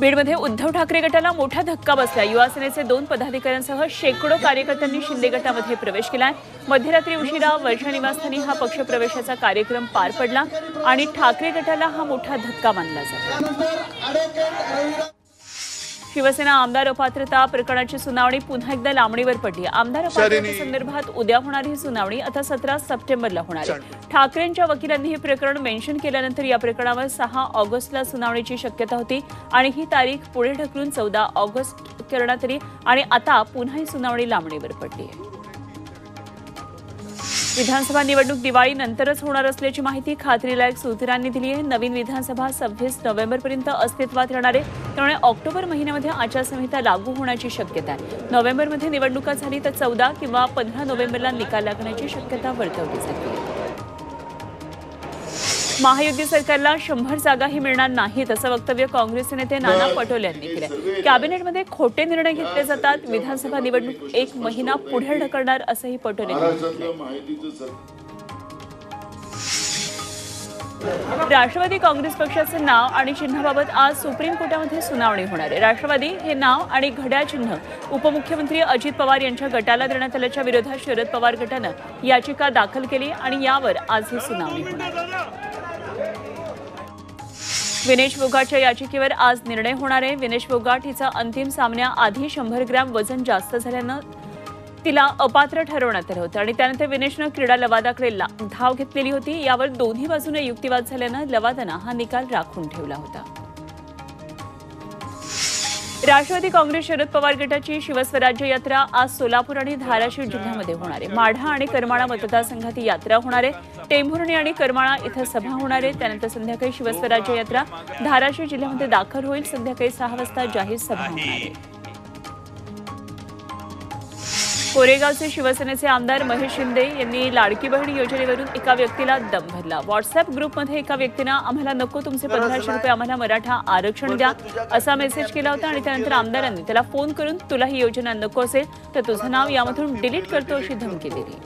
बीडमध्ये उद्धव ठाकरे गटाला मोठा धक्का बसला. युवासेनेचे दोन पदाधिकाऱ्यांसह शेकडो कार्यकर्त्यांनी शिंदे गटामध्ये प्रवेश केला मध्यरात्री उशिरा वर्षा निवासस्थानी हा पक्षप्रवेशाचा कार्यक्रम पार पडला आणि ठाकरे गटाला हा मोठा धक्का मानला जातो. शिवसेना आमदार अपात्रता प्रकरणाची सुनावणी पुन्हा एकदा लांबणीवर पडली. आमदार अपात्रतेसंदर्भात उद्या होणारी ही सुनावणी आता सतरा सप्टेंबरला होणार आहे. ठाकरेंच्या वकिलांनी हे प्रकरण मेन्शन केल्यानंतर या प्रकरणावर सहा ऑगस्टला सुनावणीची शक्यता होती आणि ही तारीख पुढे ढकलून चौदा ऑगस्ट करण्यात आली आणि आता पुन्हा ही सुनावणी लांबणीवर पडली आहे. विधानसभा निवडणूक दिवाळीनंतरच होणार असल्याची माहिती खात्रीलायक सूत्रांनी दिली आहे. नवीन विधानसभा सव्वीस नोव्हेंबरपर्यंत अस्तित्वात राहणार आहे. त्यामुळे ऑक्टोबर महिन्यामध्ये आचारसंहिता लागू होण्याची शक्यता आहे. नोव्हेंबरमध्ये निवडणुका झाली तर चौदा किंवा पंधरा नोव्हेंबरला निकाल लागण्याची शक्यता वर्तवली जाते. महायुती सरकारला शंभर जागाही मिळणार नाहीत असं वक्तव्य काँग्रेसचे नेते नाना पटोले यांनी केलं कॅबिनेटमध्ये खोटे निर्णय घेतले जातात विधानसभा निवडणूक एक महिना पुढे ढकलणार असंही पटोले राष्ट्रवादी काँग्रेस पक्षाचं नाव आणि चिन्हाबाबत आज सुप्रीम कोर्टामध्ये सुनावणी होणार आहे. राष्ट्रवादी हे नाव आणि घड्याळ चिन्ह उपमुख्यमंत्री अजित पवार यांच्या गटाला देण्यात आल्याच्या विरोधात शरद पवार गटानं याचिका दाखल केली आणि यावर आज ही सुनावणी होणार विनेश फोगाटच्या याचिकेवर आज निर्णय होणार आहे. विनेश फोगाट हिचा अंतिम सामन्याआधी शंभर ग्रॅम वजन जास्त झाल्यानं तिला अपात्र ठरवण्यात आलं होतं. आणि त्यानंतर विनेशनं क्रीडा लवादाकडे धाव घेतलेली होती. यावर दोन्ही बाजूने युक्तिवाद झाल्यानं लवादानं हा निकाल राखून ठेवला होता. राष्ट्रवादी काँग्रेस शरद पवार गटाची शिवस्वराज्य यात्रा आज सोलापूर आणि धाराशिव जिल्ह्यामध्ये होणार आहे. माढा आणि करमाळा मतदारसंघात ही यात्रा होणार आहे. टेंभुर्णी आणि करमाळा इथं सभा होणार आहे. त्यानंतर संध्याकाळी शिवस्वराज्य यात्रा धाराशिव जिल्ह्यामध्ये दाखल होईल. संध्याकाळी सहा वाजता जाहीर सभा होणार आहे. कोरेगावचे शिवसेनेचे आमदार महेश शिंदे यांनी लाडकी बहीण योजनेवरून एका व्यक्तीला दम भरला. व्हॉट्सअप ग्रुपमध्ये एका व्यक्तीनं आम्हाला नको तुमचे पंधराशे रुपये आम्हाला मराठा आरक्षण द्या असा मेसेज केला होता आणि त्यानंतर आमदारांनी त्याला फोन करून तुला ही योजना नको असेल तर तुझं नाव यामधून डिलीट करतो अशी धमकी दिली.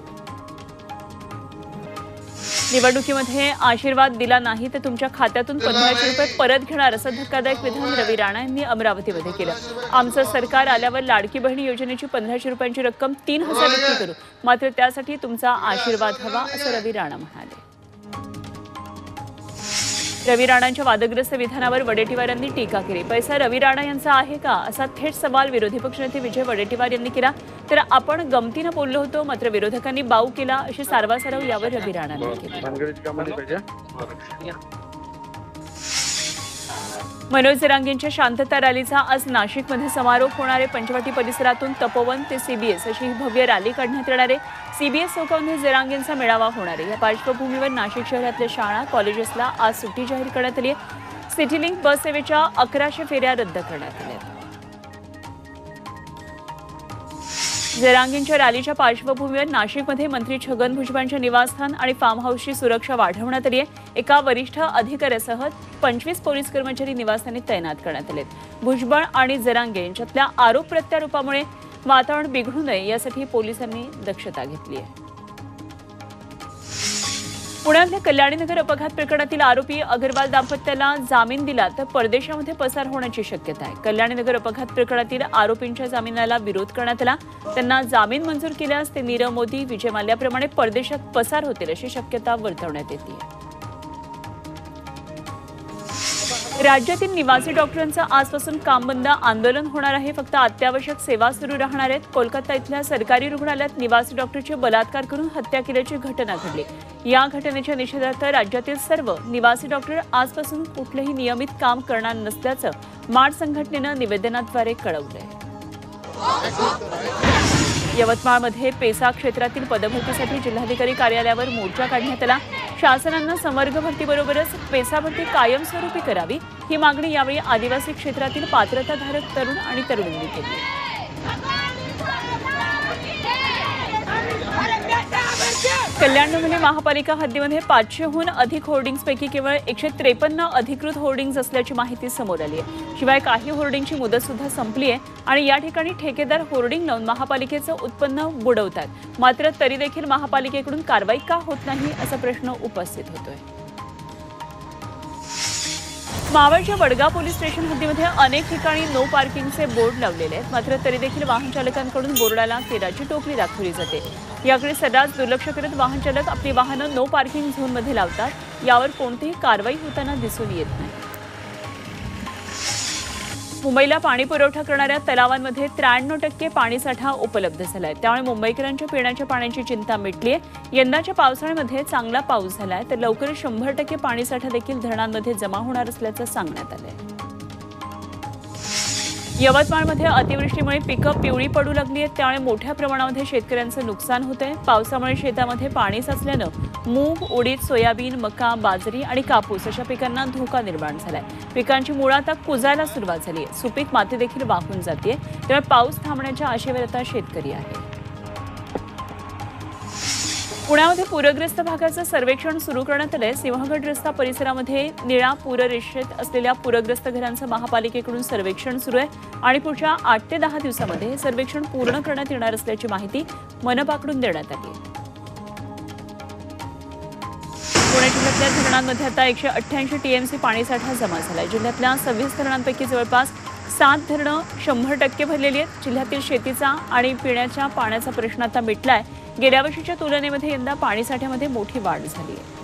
निवडणुकीमध्ये आशीर्वाद दिला नाही तर तुमच्या खात्यातून पंधराशे रुपये परत घेणार असं धक्कादायक विधान रवी राणा यांनी अमरावतीमध्ये केलं. आमचं सरकार आल्यावर लाडकी बहिणी योजनेची पंधराशे रुपयांची रक्कम तीन हजार इतकी करू. मात्र त्यासाठी तुमचा आशीर्वाद हवा असं रवी राणा म्हणाले. रवी राणांच्या वादग्रस्त विधानावर वडेट्टीवार टीका केली. पैसा रवी राणा यांचा आहे का? असा थेट सवाल विरोधी पक्षनेते विजय वडेट्टीवार यांनी केला. तर आपण गमतीनं बोललो होतो मात्र विरोधकांनी बाऊ केला अशी सारवासारव यावर रवी राणांनी केली. मनोज जरांगेंच्या शांतता रॅलीचा आज नाशिकमध्ये समारोप होणार आहे. पंचवटी परिसरातून तपोवन ते सीबीएस अशी ही भव्य रॅली काढण्यात येणार आहे. सीबीएस चौकामध्ये जरांगेंचा मेळावा होणार आहे. या पार्श्वभूमीवर नाशिक शहरातल्या शाळा कॉलेजेसला आज सुट्टी जाहीर करण्यात आली आहे. सिटीलिंक बस सेवेच्या अकराशे फेऱ्या रद्द करण्यात आल्या. जरांगींच्या रॅलीच्या पार्श्वभूमीवर नाशिकमध्ये मंत्री छगन भुजबळांच्या निवासस्थान आणि फार्म हाऊसची सुरक्षा वाढवण्यात आली आहे एका वरिष्ठ अधिकाऱ्यासह पंचवीस पोलीस कर्मचारी निवासस्थानी तैनात करण्यात आले आहेत. भुजबळ आणि जरांगे यांच्यातल्या आरोप प्रत्यारोपामुळे वातावरण बिघडू नये यासाठी पोलिसांनी दक्षता घेतली आहे पुण्यातल्या कल्याणीनगर अपघात प्रकरणातील आरोपी अग्रवाल दाम्पत्याला जामीन दिला तर परदेशामध्ये पसार होण्याची शक्यता आहे. कल्याणीनगर अपघात प्रकरणातील आरोपींच्या जामिनाला विरोध करण्यात आला. त्यांना जामीन मंजूर केल्यास ते नीरव मोदी विजय माल्याप्रमाणे परदेशात पसार होतील अशी शक्यता वर्तवण्यात येते. राज्यातील निवासी डॉक्टरांचं आजपासून काम बंद आंदोलन होणार आहे. फक्त अत्यावश्यक सेवा सुरू राहणार आहेत. कोलकाता इथल्या सरकारी रुग्णालयात निवासी डॉक्टरची बलात्कार करून हत्या केल्याची घटना घडली. या घटनेच्या निषेधार्थ राज्यातील सर्व निवासी डॉक्टर आजपासून कुठलंही नियमित काम करणार नसल्याचं माड संघटनेनं निवेदनाद्वारे कळवलंय. यवतमाळमध्ये पेसा क्षेत्रातील पदभरतीसाठी जिल्हाधिकारी कार्यालयावर मोर्चा काढण्यात आला. शासनानं संवर्ग भरतीबरोबरच पेसा भरती कायमस्वरूपी करावी ही मागणी यावेळी आदिवासी क्षेत्रातील पात्रताधारक तरुण आणि तरुणींनी केली. कल्याणमध्ये महापालिका हद्दीमध्ये पाचशेहून अधिक होर्डिंग्जपैकी केवळ एकशे त्रेपन्न अधिकृत होर्डिंग्ज असल्याची माहिती समोर आली आहे. शिवाय काही होर्डिंगची मुदतसुद्धा संपली आहे आणि या ठिकाणी ठेकेदार होर्डिंग लावून महापालिकेचं उत्पन्न बुडवतात. मात्र तरी देखील महापालिकेकडून कारवाई का होत नाही असा प्रश्न उपस्थित होतोय. मावळच्या वडगाव पोलीस स्टेशन हद्दीमध्ये अनेक ठिकाणी नो पार्किंगचे बोर्ड लावलेले आहेत. मात्र तरी देखील वाहन चालकांकडून बोर्डाला केराची टोपली दाखवली जाते. याकडे सदाच दुर्लक्ष करत वाहन चालक आपली वाहनं नो पार्किंग झोनमध्ये लावतात. यावर कोणतीही कारवाई होताना दिसून येत नाही. मुंबईला पाणी पुरवठा करणाऱ्या तलावांमध्ये त्र्याण्णव टक्के पाणीसाठा उपलब्ध झालाय. त्यामुळे मुंबईकरांच्या पिण्याच्या पाण्याची चिंता मिटली आहे यंदाच्या पावसाळ्यामध्ये चांगला पाऊस झालाय तर लवकरच शंभर टक्के पाणीसाठा देखील धरणांमध्ये जमा होणार असल्याचं सांगण्यात आलंय. यवतमाळमध्ये अतिवृष्टीमुळे पिकं पिवळी पडू लागली आहेत. त्यामुळे मोठ्या प्रमाणामध्ये शेतकऱ्यांचं नुकसान होत आहे पावसामुळे शेतामध्ये पाणी साचल्यानं मूग उडीद सोयाबीन मका बाजरी आणि कापूस अशा पिकांना धोका निर्माण झालाय. पिकांची मुळं आता कुजायला सुरुवात झाली आहे. सुपीक माती देखील वाहून जाते त्यामुळे पाऊस थांबण्याच्या आशेवर आता शेतकरी आहे पुण्यामध्ये पूरग्रस्त भागाचं सर्वेक्षण सुरू करण्यात आलंय. सिंहगड रस्ता परिसरामध्ये निळा पूररेषेत असलेल्या पूरग्रस्त घरांचं महापालिकेकडून सर्वेक्षण सुरू आहे. आणि पुढच्या आठ ते दहा दिवसामध्ये हे सर्वेक्षण पूर्ण करण्यात येणार असल्याची माहिती मनपाकडून देण्यात आली पुणे जिल्ह्यातल्या धरणांमध्ये आता एकशे अठ्ठ्याऐंशी टीएमसी पाणीसाठा जमा झालाय. जिल्ह्यातल्या सव्वीस धरणांपैकी जवळपास सात धरणं शंभर टक्के भरलेली आहेत. जिल्ह्यातील शेतीचा आणि पिण्याच्या पाण्याचा प्रश्न आता मिटलाय. गेल्या वर्षीच्या तुलनेमध्ये यंदा पाणीसाठ्यामध्ये मोठी वाढ झाली आहे.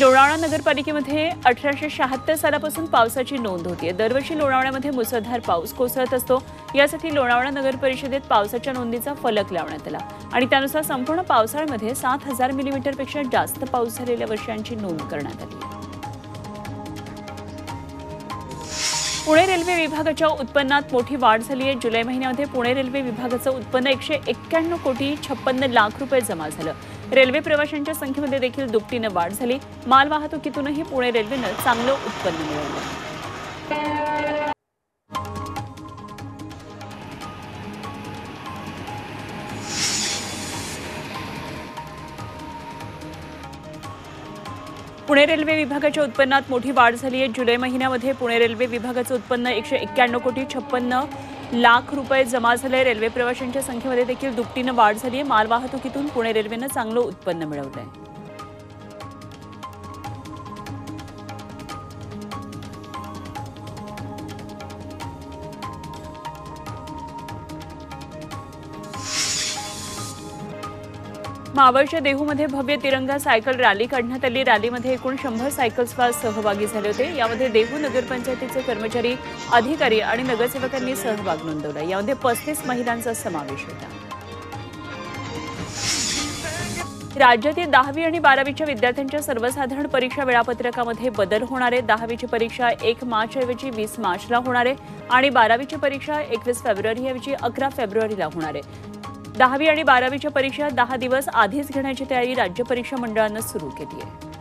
लोणावळा नगरपालिकेमध्ये अठराशे शहात्तर सालापासून पावसाची नोंद होतीये. दरवर्षी लोणावळ्यामध्ये मुसळधार पाऊस कोसळत असतो. यासाठी लोणावळा नगर परिषदेत पावसाच्या नोंदीचा फलक लावण्यात आला आणि त्यानुसार संपूर्ण पावसाळ्यामध्ये सात हजार मिलीमीटरपेक्षा जास्त पाऊस झालेल्या वर्षांची नोंद करण्यात आली पुणे रेल्वे विभागाच्या उत्पन्नात मोठी वाढ झाली आहे. जुलै महिन्यामध्ये पुणे रेल्वे विभागाचं उत्पन्न एकशे एक्क्याण्णव कोटी छप्पन्न लाख रुपये जमा झालं. रेल्वे प्रवाशांच्या संख्येमध्ये देखील दुपटीनं वाढ झाली. माल वाहतुकीतूनही पुणे रेल्वेनं चांगलं उत्पन्न मिळवलं. पुणे रेल्वे विभागाच्या उत्पन्नात मोठी वाढ झाली आहे. जुलै महिन्यामध्ये पुणे रेल्वे विभागाचं उत्पन्न एकशे एक्क्याण्णव कोटी छप्पन्न लाख रुपये जमा झाले रेल्वे प्रवाशांच्या संख्येमध्ये देखील दुपटीनं वाढ झाली आहे. मालवाहतुकीतून पुणे रेल्वेनं चांगलं उत्पन्न मिळवलं आहे मावळच्या देहूमध्ये भव्य तिरंगा सायकल रॅली काढण्यात आली. रॅलीमध्ये एकूण शंभर सायकल्सवार सहभागी झाले होते. यामध्ये देहू नगरपंचायतीचे कर्मचारी अधिकारी आणि नगरसेवकांनी सहभाग नोंदवला. यामध्ये पस्तीस महिलांचा समावेश होता. राज्यातील दहावी आणि बारावीच्या विद्यार्थ्यांच्या सर्वसाधारण परीक्षा वेळापत्रकामध्ये बदल होणार. आहे दहावीची परीक्षा एक मार्च ऐवजी वीस मार्चला होणार आहे आणि बारावीची परीक्षा एकवीस फेब्रुवारी ऐवजी अकरा फेब्रुवारीला होणार. आहे दहावी आणि बारावीच्या परीक्षा दहा दिवस आधीच घेण्याची तयारी राज्य परीक्षा मंडळानं सुरू केली आहे.